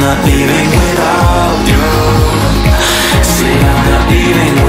not leaving without you. See, I'm not leaving